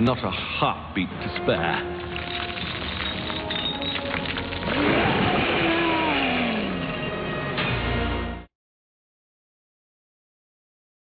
not a heartbeat to spare.